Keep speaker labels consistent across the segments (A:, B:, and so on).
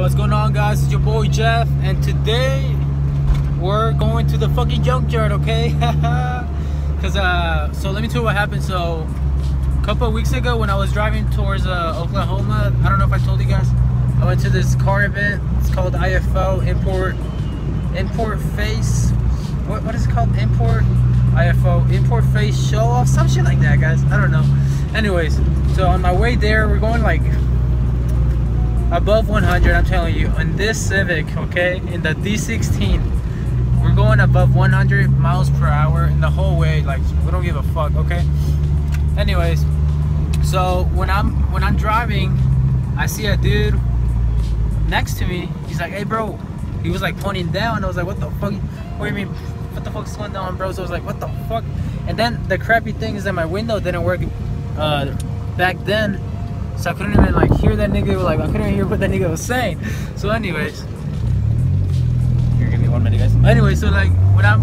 A: What's going on guys? It's your boy Jeff and today we're going to the fucking junkyard, okay? Cause uh so let me tell you what happened. So a couple of weeks ago when I was driving towards uh, Oklahoma, I don't know if I told you guys, I went to this car event. It's called IFO Import Import Face. What what is it called? Import IFO Import Face Show Off, some shit like that, guys. I don't know. Anyways, so on my way there, we're going like above 100 i'm telling you in this civic okay in the d16 we're going above 100 miles per hour in the whole way like we don't give a fuck okay? Anyways so when i'm when i'm driving i see a dude next to me. He's like hey bro. He was like pointing down. I was like what the fuck? What do you mean? What the fuck's going on bro? So i was like what the fuck? And then the crappy thing is that my window didn't work uh back then so I couldn't even like hear that nigga. Like I couldn't even hear what that nigga was saying. So, anyways, here, give me one minute, guys. Anyway, so like when I'm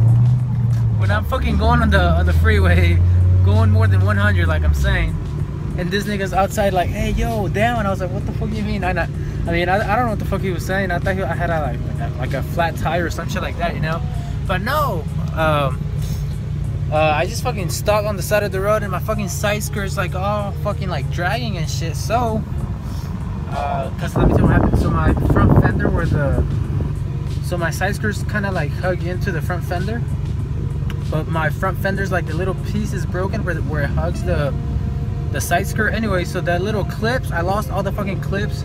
A: when I'm fucking going on the on the freeway, going more than 100, like I'm saying, and this nigga's outside like, hey yo, down. I was like, what the fuck do you mean? I not, I mean, I, I don't know what the fuck he was saying. I thought he, I had a, like like a, like a flat tire or some shit like that, you know. But no. Um, uh, I just fucking stopped on the side of the road and my fucking side skirt's like all fucking like dragging and shit. So, uh, cause let me tell you what happened. So my front fender where the, so my side skirts kind of like hug into the front fender, but my front fender's like the little piece is broken where, where it hugs the, the side skirt. Anyway, so that little clips, I lost all the fucking clips.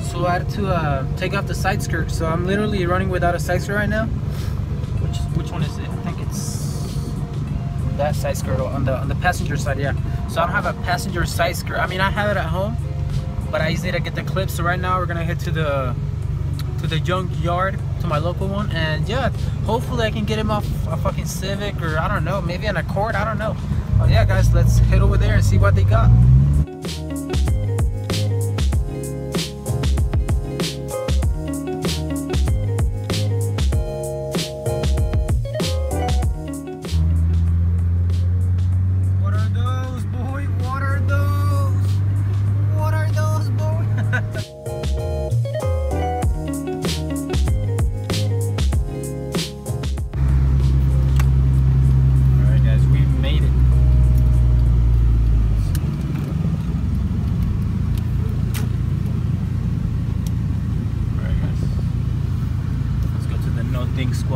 A: So I had to uh, take off the side skirt. So I'm literally running without a side skirt right now. Which, which one is it? That side skirt on the on the passenger side yeah. So i don't have a passenger side skirt i mean i have it at home but i need to get the clips. So right now we're gonna head to the to the junkyard to my local one. And yeah hopefully i can get him off a fucking civic or i don't know maybe an accord i don't know. But yeah guys let's head over there and see what they got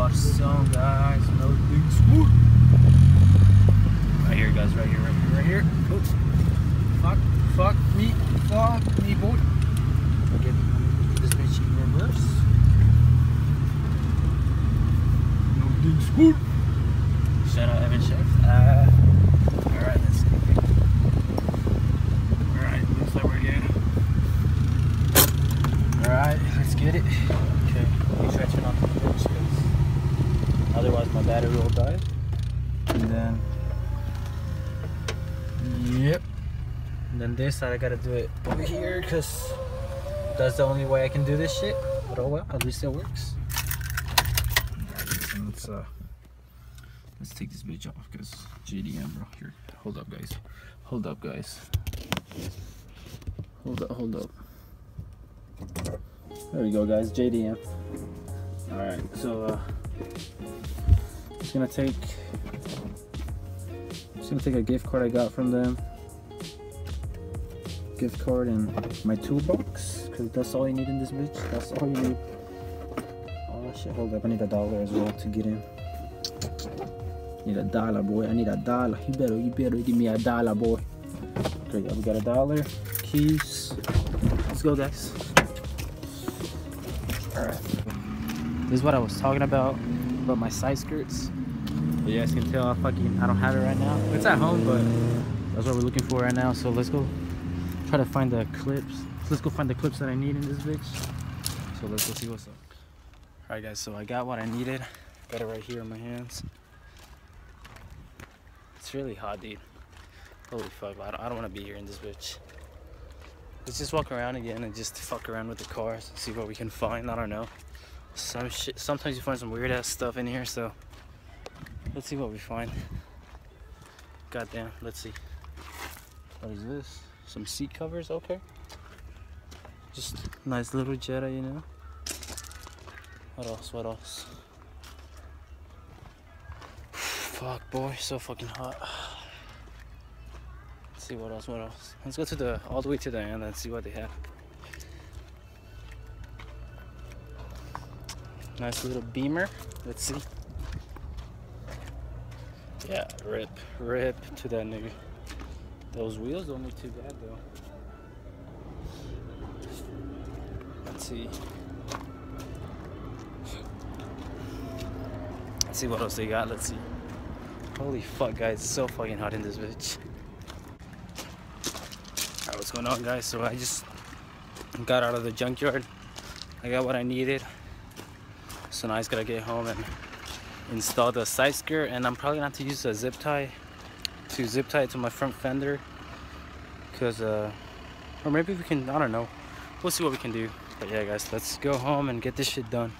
A: Ding song, guys. No Ding Squad. Right here, guys. Right here, right here, right here. Oops. Fuck, fuck me, fuck me, boy. Get this bitch in reverse. No ding school. Shout out Evan Chef. Uh, Alright, let's see. Alright, looks like we're good. Alright, let's get it. Okay, make sure I turn off the bitch because otherwise my battery will die. And then Yep. And then this side I gotta do it over here because that's the only way I can do this shit. But oh well, at least it works. Let's uh let's take this bitch off because JDM bro. Here. Hold up guys. Hold up guys. Hold up, hold up. There we go guys, JDM. Alright, so uh just gonna take just gonna take a gift card I got from them. Gift card and my toolbox, because that's all you need in this bitch. That's all you need. Oh shit, hold up, I need a dollar as well to get in. Need a dollar, boy. I need a dollar. You better, you better give me a dollar, boy. Okay, yeah, we got a dollar. Keys. Let's go, guys. Alright. This is what I was talking about, about my side skirts. You guys can tell I fucking I don't have it right now. It's at home, but that's what we're looking for right now. So let's go try to find the clips. Let's go find the clips that I need in this bitch. So let's go see what's up. Alright guys, so I got what I needed. Got it right here in my hands. It's really hot, dude. Holy fuck, I don't, don't want to be here in this bitch. Let's just walk around again and just fuck around with the cars, see what we can find. I don't know. Some shit. Sometimes you find some weird ass stuff in here, so let's see what we find. Goddamn, let's see. What is this? Some seat covers, okay. Just nice little Jetta, you know. What else? What else? Fuck, boy, so fucking hot. Let's see what else. What else? Let's go to the all the way to the end and see what they have. Nice little beamer. Let's see. Yeah, rip, rip to that nigga. Those wheels don't look too bad though. Let's see. Let's see what else they got. Let's see. Holy fuck, guys. It's so fucking hot in this bitch. Alright, what's going on, guys? So I just got out of the junkyard. I got what I needed. So now I just gotta get home and install the side skirt. And I'm probably gonna have to use a zip tie to zip tie it to my front fender. Because, uh, or maybe we can, I don't know. We'll see what we can do. But yeah, guys, let's go home and get this shit done.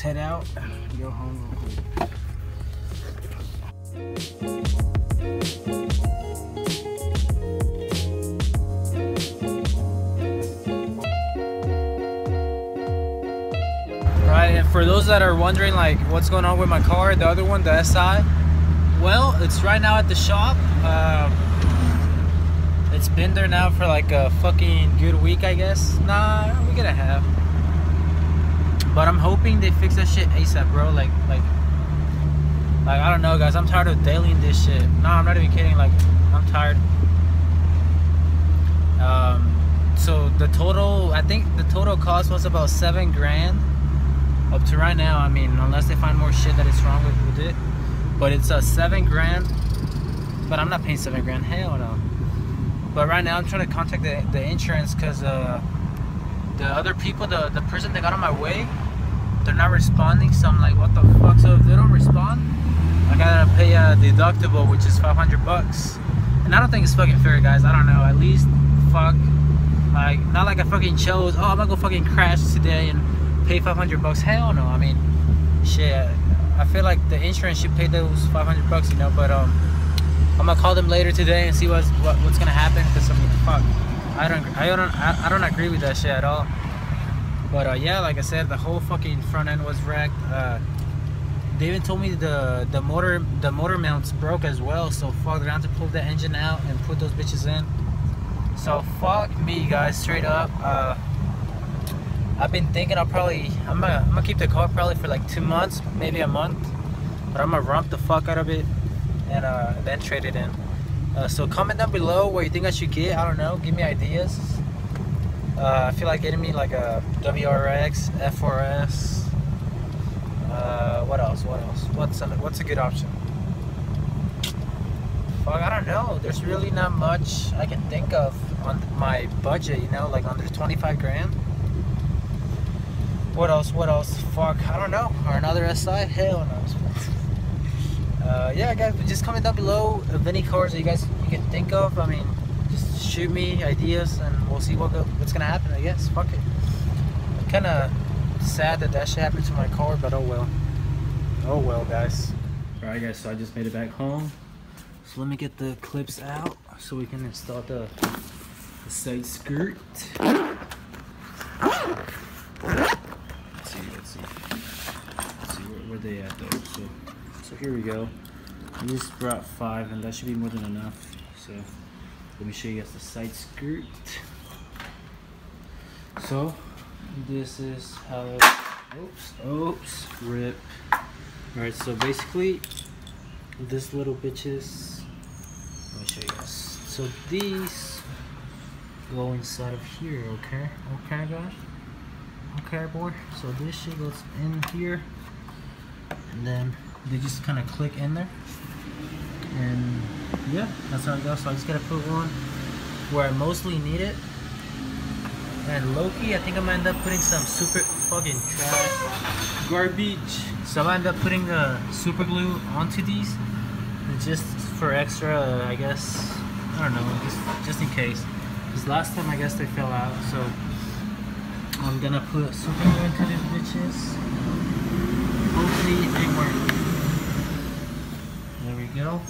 A: Let's head out. Go home real quick. Right, and for those that are wondering like what's going on with my car, the other one, the SI, well, it's right now at the shop. Um, it's been there now for like a fucking good week, I guess. Nah, we get a half. But I'm hoping they fix that shit ASAP, bro. Like, like, like I don't know, guys. I'm tired of dailying this shit. No, I'm not even kidding. Like, I'm tired. Um, so the total, I think the total cost was about seven grand. Up to right now, I mean, unless they find more shit that is wrong with, with it. But it's a uh, seven grand. But I'm not paying seven grand. Hell no. But right now, I'm trying to contact the, the insurance because uh, the other people, the, the person that got on my way, they're not responding. So I'm like, what the fuck? So if they don't respond, I gotta pay a deductible, which is 500 bucks. And I don't think it's fucking fair, guys. I don't know. At least, fuck, like, not like I fucking chose. Oh, I'm gonna go fucking crash today and pay 500 bucks. Hell no. I mean, shit. I feel like the insurance should pay those 500 bucks, you know. But um, I'm gonna call them later today and see what's what, what's gonna happen. Cause I mean, fuck, I don't, I don't, I, I don't agree with that shit at all. But uh, yeah, like I said, the whole fucking front end was wrecked. Uh, they even told me the the motor the motor mounts broke as well. So fuck, have to pull the engine out and put those bitches in. So fuck me, guys, straight up. Uh, I've been thinking I'll probably I'm gonna I'm gonna keep the car probably for like two months, maybe a month. But I'm gonna rump the fuck out of it and uh, then trade it in. Uh, so comment down below what you think I should get. I don't know. Give me ideas. Uh, I feel like getting me like a WRX, F4S. Uh, what else? What else? What's a, what's a good option? Fuck, I don't know. There's really not much I can think of on my budget. You know, like under 25 grand. What else? What else? Fuck, I don't know. Or another SI? Hell no. Uh, yeah, guys, just comment down below of any cars that you guys you can think of. I mean, shoot me ideas, and we'll see what go, what's gonna happen. I guess. Fuck it. Kind of sad that that shit happened to my car, but oh well. Oh well, guys. All right, guys. So I just made it back home. So let me get the clips out so we can install the, the side skirt. Let's see. Let's see. Let's see where, where they at though. So. So here we go. I just brought five and that should be more than enough. So let me show you guys the side skirt. So this is how it, oops, oops, rip. Alright, so basically this little bitches, let me show you guys. So these go inside of here, okay? Okay guys? Okay boy, so this shit goes in here and then they just kind of click in there and yeah that's how it goes so I just gotta put one where I mostly need it And lowkey, I think I'm gonna end up putting some super fucking trash garbage. So gonna end up putting the super glue onto these just for extra, I guess. I don't know, just just in case. Because last time I guess they fell out, so I'm gonna put super glue into these bitches. Hopefully they work. There we go.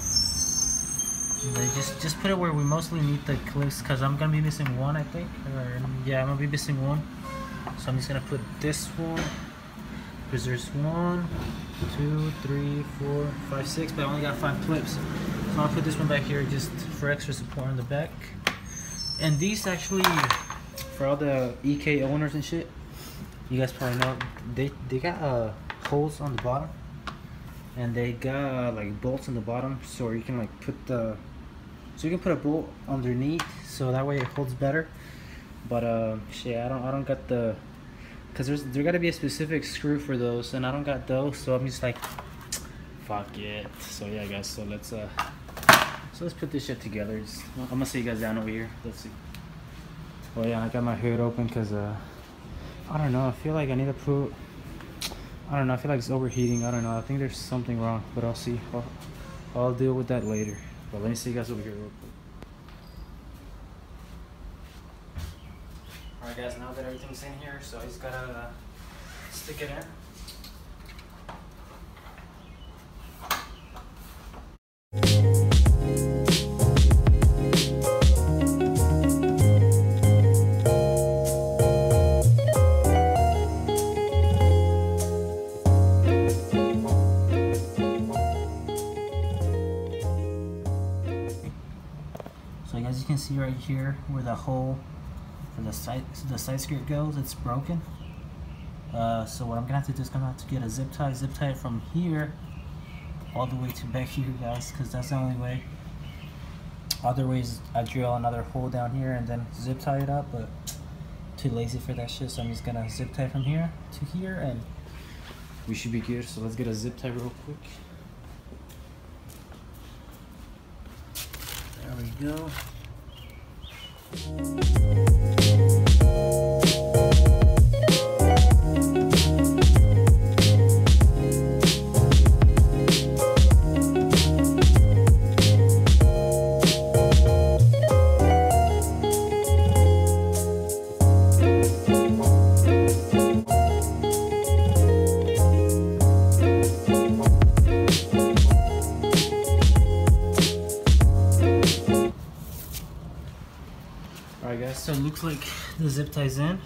A: Just just put it where we mostly need the clips because I'm gonna be missing one I think. Or yeah I'm gonna be missing one. So I'm just gonna put this one because there's one two three four five six but I only got five clips. So I'll put this one back here just for extra support on the back. And these actually for all the EK owners and shit you guys probably know they they got uh holes on the bottom. And they got like bolts on the bottom so you can like put the so you can put a bolt underneath so that way it holds better but uh shit I don't I don't got the because there's there got to be a specific screw for those and I don't got those so I'm just like fuck it so yeah guys so let's uh so let's put this shit together I'm gonna see you guys down over here let's see oh yeah I got my hood open because uh I don't know I feel like I need to put I don't know. I feel like it's overheating. I don't know. I think there's something wrong, but I'll see. I'll, I'll deal with that later. But let me see you guys over here real quick. Alright guys, now that everything's in here, so just gotta uh, stick it in. See right here where the hole for the side the side skirt goes, it's broken. Uh, so what I'm gonna have to do is gonna have to get a zip tie, zip tie from here all the way to back here, guys, because that's the only way. Other ways, I drill another hole down here and then zip tie it up, but too lazy for that shit, so I'm just gonna zip tie from here to here, and we should be good. So let's get a zip tie real quick. There we go. So it looks like the zip ties in.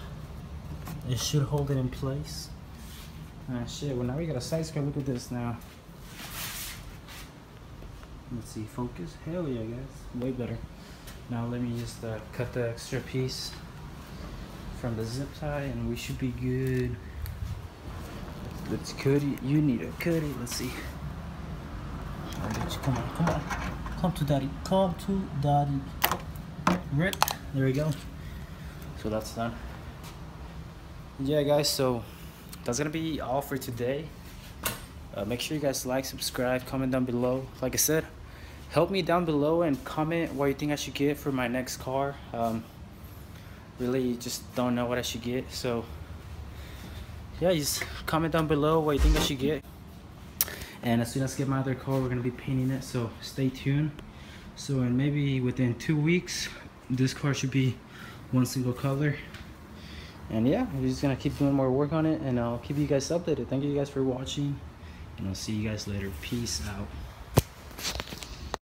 A: It should hold it in place. Ah shit, well now we got a side skirt. Look at this now. Let's see, focus. Hell yeah guys, way better. Now let me just uh, cut the extra piece from the zip tie and we should be good. Let's cut it. You need to cut it. Let's see. Come on, come on. Come to daddy. Come to daddy. Rip there we go. So that's done. Yeah guys so that's gonna be all for today. Uh, make sure you guys like subscribe comment down below. Like i said help me down below and comment what you think i should get for my next car. Um, really just don't know what i should get so yeah just comment down below what you think i should get. And as soon as i get my other car we're gonna be painting it so stay tuned. So and maybe within two weeks this car should be one single color. And yeah we're just gonna keep doing more work on it and i'll keep you guys updated. Thank you guys for watching and i'll see you guys later. Peace out